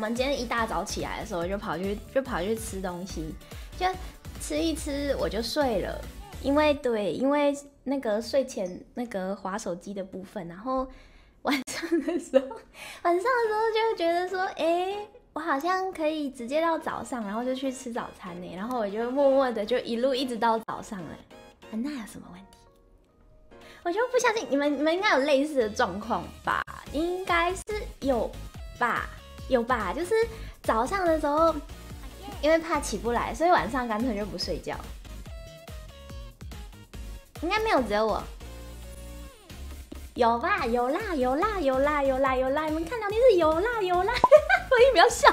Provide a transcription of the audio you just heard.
我们今天一大早起来的时候，就跑去就跑去吃东西，就吃一吃我就睡了，因为对，因为那个睡前那个划手机的部分，然后晚上的时候，晚上的时候就会觉得说，哎，我好像可以直接到早上，然后就去吃早餐呢，然后我就默默的就一路一直到早上了，那有什么问题？我就不相信你们，你们应该有类似的状况吧？应该是有吧，有吧？就是早上的时候，因为怕起不来，所以晚上干脆就不睡觉。应该没有只有我，有吧？有啦，有啦，有啦，有啦，有啦！你们看到的是有啦，有啦！所以不要笑，